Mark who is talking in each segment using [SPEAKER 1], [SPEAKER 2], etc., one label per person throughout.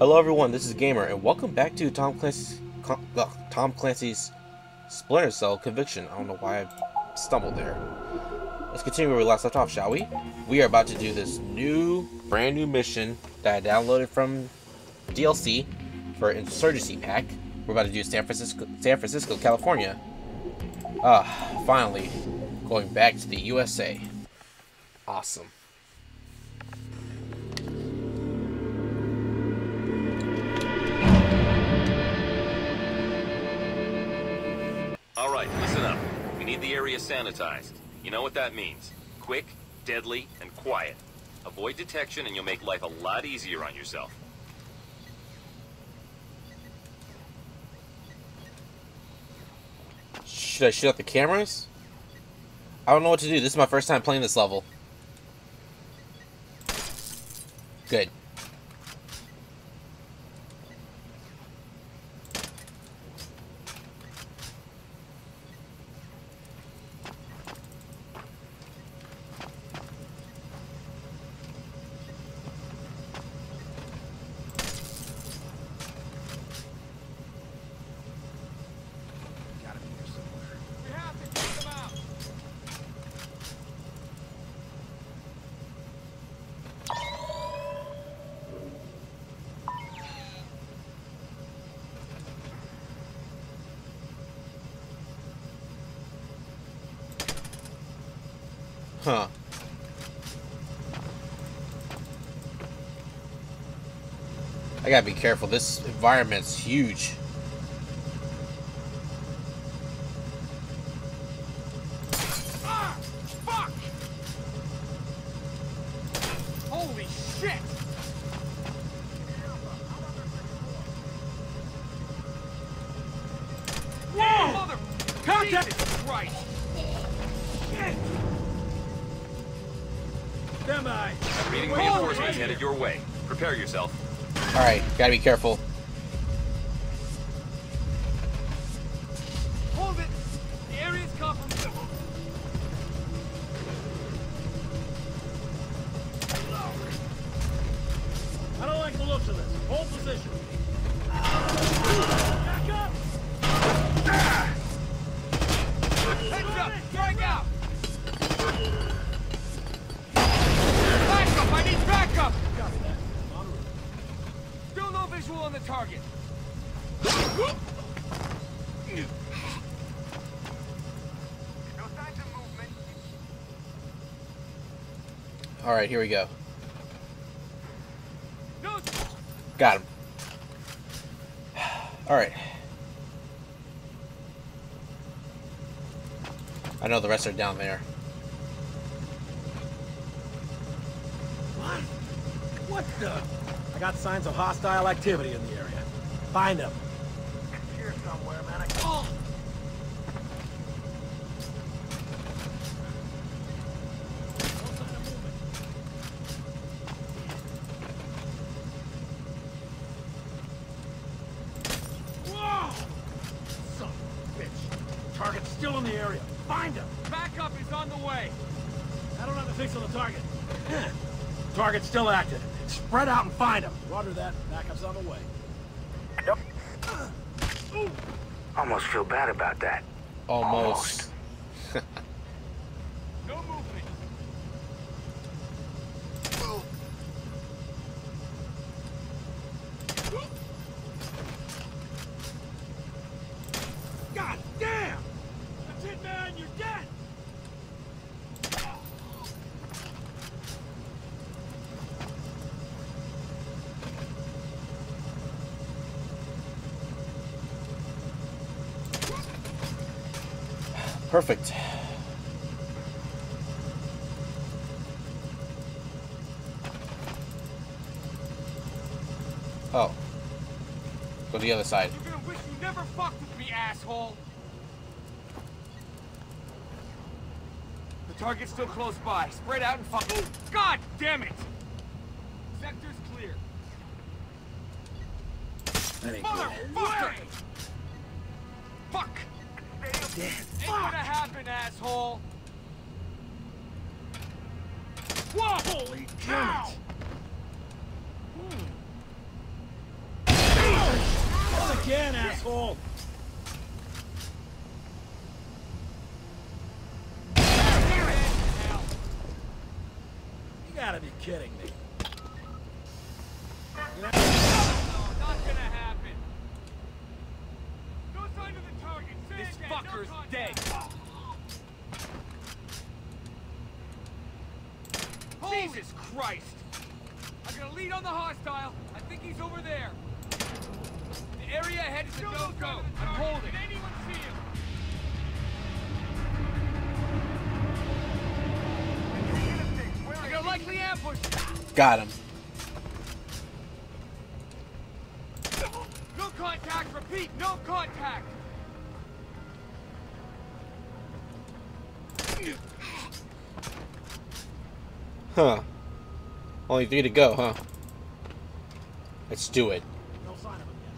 [SPEAKER 1] Hello everyone, this is Gamer, and welcome back to Tom Clancy's, Tom Clancy's Splinter Cell Conviction. I don't know why I stumbled there. Let's continue where we last left off, shall we? We are about to do this new, brand new mission that I downloaded from DLC for Insurgency Pack. We're about to do San Francisco, San Francisco, California. Ah, finally, going back to the USA. Awesome.
[SPEAKER 2] All right, listen up. We need the area sanitized. You know what that means. Quick, deadly, and quiet. Avoid detection and you'll make life a lot easier on yourself.
[SPEAKER 1] Should I shoot out the cameras? I don't know what to do. This is my first time playing this level. Good. I gotta be careful. This environment's huge. Gotta be careful. Alright, here we go. Got him. Alright. I know the rest are down there.
[SPEAKER 3] What? What the? I got signs of hostile activity in the area. Find them. Here somewhere, man. I... Oh! Still in the area. Find him.
[SPEAKER 4] Backup is on the way.
[SPEAKER 3] I don't have a fix on the target. Target's still active. Spread out and find him. Roger that. Backup's on the way.
[SPEAKER 5] Almost feel bad about that.
[SPEAKER 1] Almost.
[SPEAKER 4] No
[SPEAKER 1] Perfect. Oh. Go to the other side.
[SPEAKER 4] You're gonna wish you never fucked with me, asshole. The target's still close by. Spread out and fuck. Ooh, God damn it! Sector's clear.
[SPEAKER 3] That ain't good.
[SPEAKER 4] Motherfucker! Fuck! dead. Ain't gonna happen, asshole. Whoa!
[SPEAKER 3] Holy cow! Hmm. Again, asshole! You gotta be kidding me. You know
[SPEAKER 4] Say
[SPEAKER 6] This
[SPEAKER 4] again, no
[SPEAKER 6] fucker's
[SPEAKER 4] contact.
[SPEAKER 6] dead.
[SPEAKER 4] Holy Jesus Christ! I got a lead on the hostile. I think he's over there. The area ahead is a no-go. I'm holding. Did anyone see him? I got a likely ambush.
[SPEAKER 1] Got him.
[SPEAKER 4] No contact. Repeat. No contact.
[SPEAKER 1] Huh. Only three to go, huh? Let's do it.
[SPEAKER 3] No sign of him yet.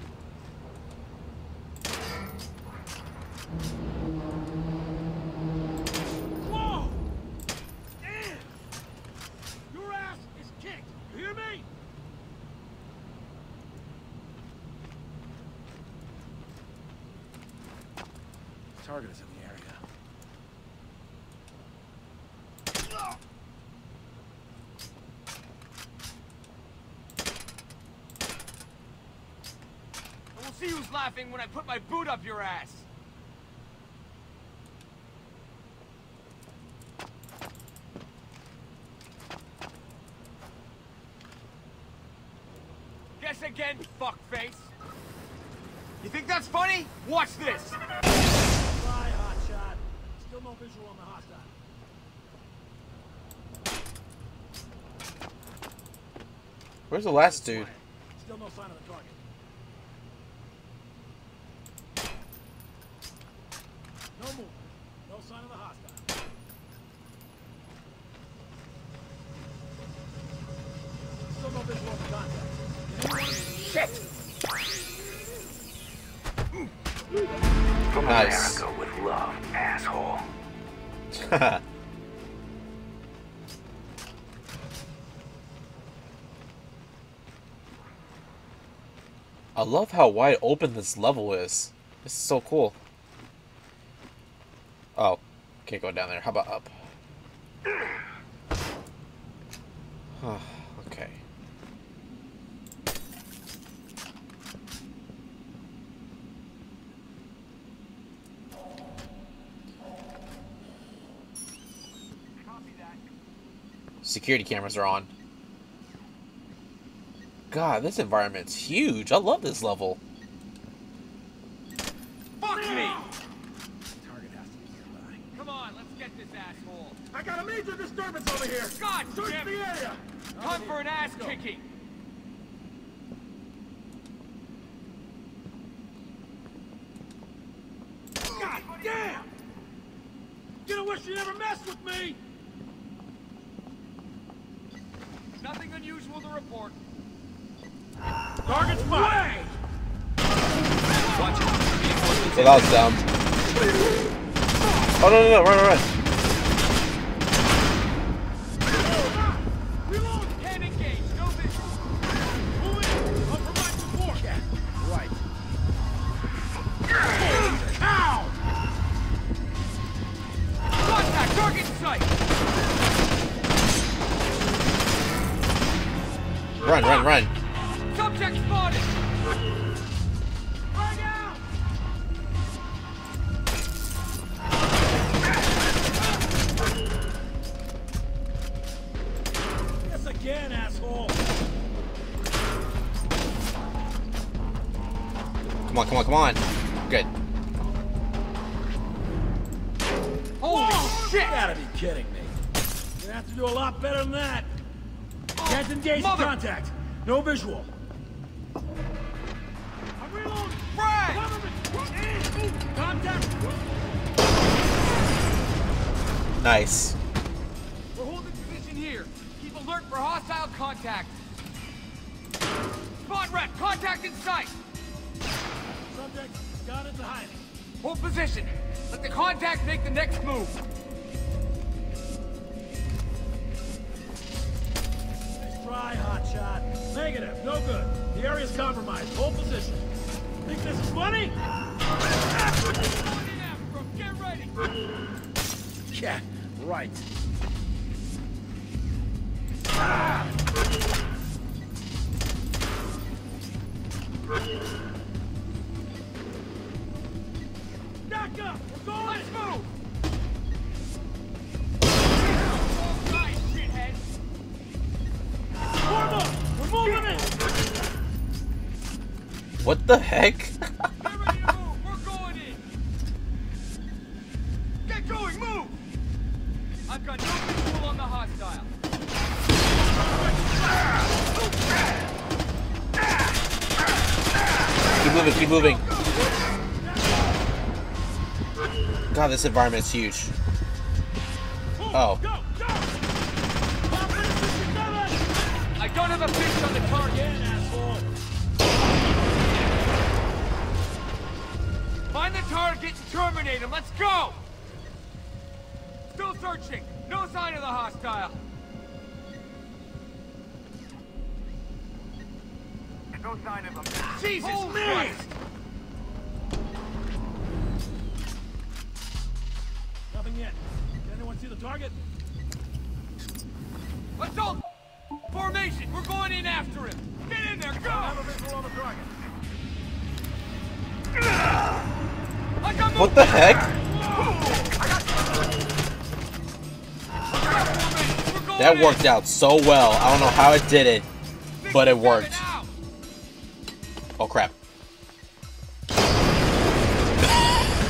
[SPEAKER 3] Whoa! Damn! Your ass is kicked. You hear me? Target is in the area.
[SPEAKER 4] And we'll see who's laughing when I put my boot up your ass. Guess again, fuckface. You think that's funny? Watch this.
[SPEAKER 3] Fly, hotshot. Still no visual on the hostile.
[SPEAKER 1] Where's the last dude?
[SPEAKER 3] Still no sign of the target. No movement. No sign of the hostile. Still no visual on the contact.
[SPEAKER 5] From
[SPEAKER 1] Nice.
[SPEAKER 5] America with love, asshole.
[SPEAKER 1] I love how wide open this level is. This is so cool. Oh, can't go down there. How about up? okay. Security cameras are on. God, this environment's huge. I love this level.
[SPEAKER 4] Fuck me.
[SPEAKER 3] Target has to be nearby.
[SPEAKER 4] Come on, let's get this asshole.
[SPEAKER 3] I got a major disturbance over here.
[SPEAKER 4] God
[SPEAKER 3] Search
[SPEAKER 4] damn
[SPEAKER 3] the area.
[SPEAKER 4] Time for an ass kicking.
[SPEAKER 3] God damn! Gonna wish you never messed with me.
[SPEAKER 4] Nothing unusual to report.
[SPEAKER 3] Target spotted.
[SPEAKER 2] Watch it. Reinforcements
[SPEAKER 1] that was dumb. Oh, no, no, no, run, run, run.
[SPEAKER 4] Holy shit.
[SPEAKER 3] You gotta be kidding me. You're gonna have to do a lot better than that. Can't engage
[SPEAKER 4] Mother-
[SPEAKER 3] contact. No visual. I'm reloading.
[SPEAKER 4] Frag.
[SPEAKER 3] Cover me. Contact.
[SPEAKER 1] Nice.
[SPEAKER 4] We're holding position here. Keep alert for hostile contact. Spot rep. Contact in sight.
[SPEAKER 3] Subject got into hiding.
[SPEAKER 4] Hold position. Let the contact make the next move.
[SPEAKER 3] Nice try, hotshot. Negative. No good. The area's compromised. Hold position. Think this is funny?
[SPEAKER 4] Going in after him. Get ready.
[SPEAKER 3] Yeah, right.
[SPEAKER 4] On the hostile.
[SPEAKER 1] keep moving, keep moving. God, this environment is huge. Oh.
[SPEAKER 3] Go! Go! Confidence is together!
[SPEAKER 4] I don't have a fix on the target. Target and terminate him. Let's go. Still searching. No sign of the hostile.
[SPEAKER 5] No sign of him.
[SPEAKER 4] Jesus
[SPEAKER 3] Hold
[SPEAKER 4] Christ!
[SPEAKER 3] Nothing yet. Did anyone see the target?
[SPEAKER 4] Let's all formation. We're going in after him. Get in there. Go.
[SPEAKER 3] I Have a visual on the target.
[SPEAKER 1] What the heck? That worked out so well. I don't know how it did it, but it worked. Oh crap.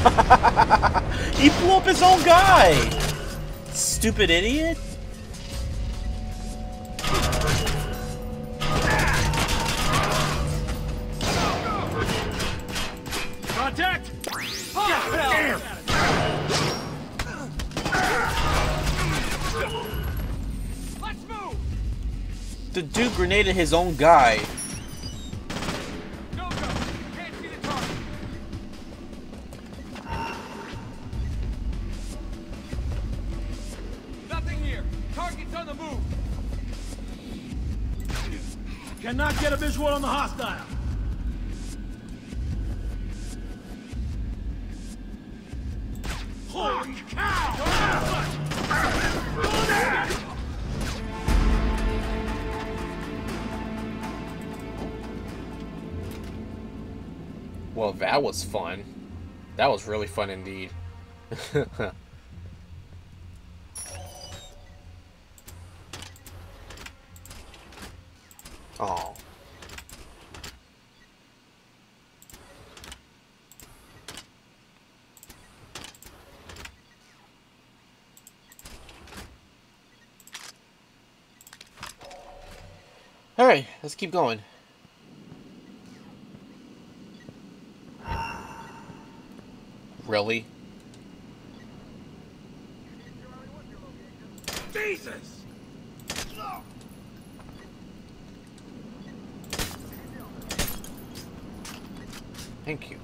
[SPEAKER 1] he blew up his own guy! Stupid idiot. The dude grenaded his own guy.
[SPEAKER 4] Go. The. Nothing here. Target's on the move.
[SPEAKER 3] Cannot get a visual on the hostile.
[SPEAKER 1] That was fun. That was really fun indeed. oh. Alright, let's keep going. Really?
[SPEAKER 3] Jesus!
[SPEAKER 1] Thank you.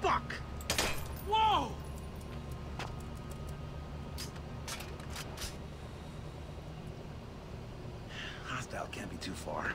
[SPEAKER 3] Fuck! Whoa! Hostile can't be too far.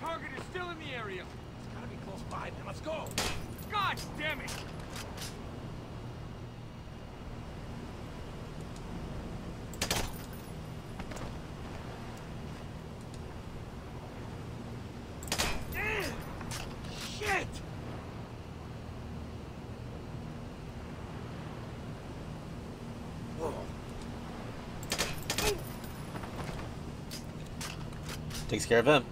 [SPEAKER 4] Target is still in the area.
[SPEAKER 3] It's gotta be close by then. Let's go!
[SPEAKER 4] God damn it!
[SPEAKER 3] Damn! Shit! Whoa.
[SPEAKER 1] Takes care of him.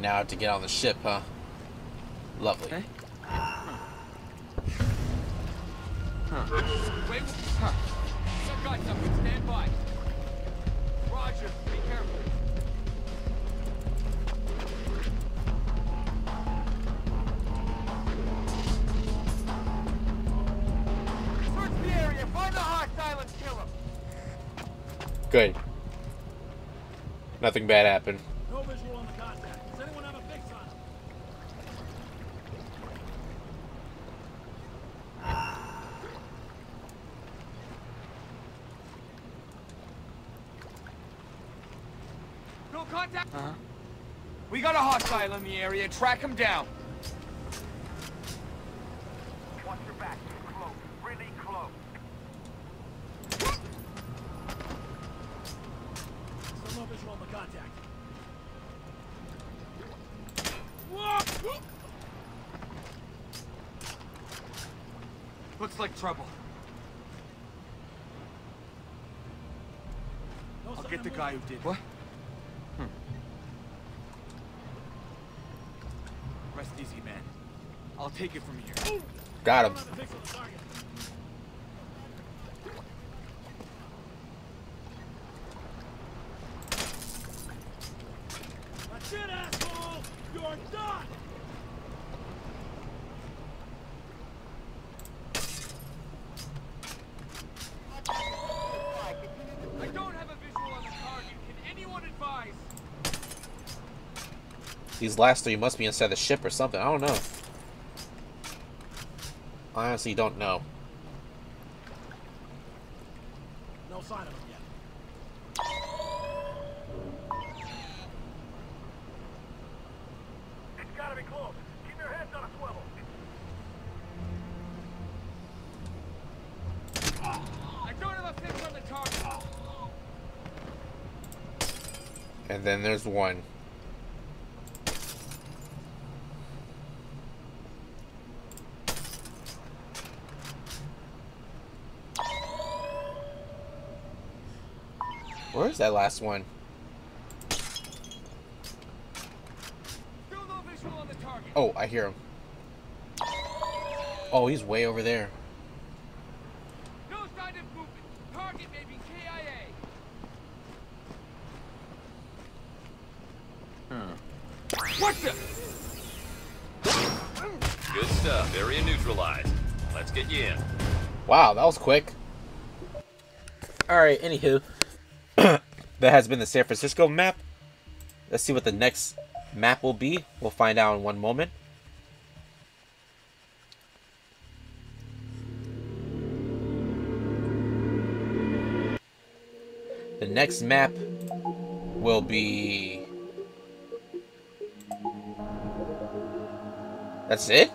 [SPEAKER 1] Now I have to get on the ship, huh? Lovely.
[SPEAKER 6] Okay. Huh.
[SPEAKER 4] Wait, huh. Some got something. Stand by.
[SPEAKER 1] Good. Nothing bad happened.
[SPEAKER 3] No visual on the contact. Does anyone have a fix on him?
[SPEAKER 4] No contact. Uh-huh. We got a hostile in the area. Track him down.
[SPEAKER 5] Watch your back. It's close. Really close.
[SPEAKER 3] Still no visual on the contact. Whoa!
[SPEAKER 4] Looks like trouble. I'll get the guy who
[SPEAKER 3] movement.
[SPEAKER 4] did. What? Hmm. Rest easy, man. I'll take it from here.
[SPEAKER 1] Got him.
[SPEAKER 3] have a fix on the target. That's it, asshole! You're done!
[SPEAKER 4] I don't have a visual on the target. Can anyone advise?
[SPEAKER 1] These last three must be inside the ship or something. I don't know. I honestly don't know.
[SPEAKER 3] No sign of him yet.
[SPEAKER 5] It's gotta be close. Keep your heads on a swivel.
[SPEAKER 4] Ah, I don't have a fix on the target.
[SPEAKER 1] And then there's one. Where's that last one?
[SPEAKER 4] Still no visual on the target.
[SPEAKER 1] Oh, I hear him. Oh, he's way over there.
[SPEAKER 4] No sign of movement. Target may be KIA. What the?
[SPEAKER 2] Good stuff. Area neutralized. Let's get you in.
[SPEAKER 1] Wow, that was quick. Alright, anywho. that has been the San Francisco map. Let's see what the next map will be. We'll find out in one moment. The next map will be. That's it?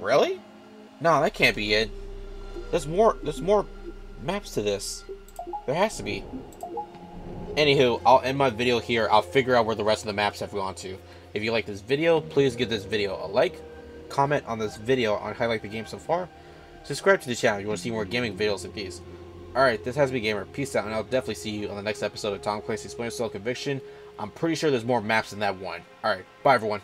[SPEAKER 1] Really? No, that can't be it. There's more. There's more maps to this. There has to be. Anywho, I'll end my video here. I'll figure out where the rest of the maps have gone to. If you like this video, please give this video a like. Comment on this video on how you like the game so far. Subscribe to the channel if you want to see more gaming videos like these. Alright, this has been Gamer. Peace out, and I'll definitely see you on the next episode of Tom Clancy's Splinter Cell Conviction. I'm pretty sure there's more maps than that one. Alright, bye everyone.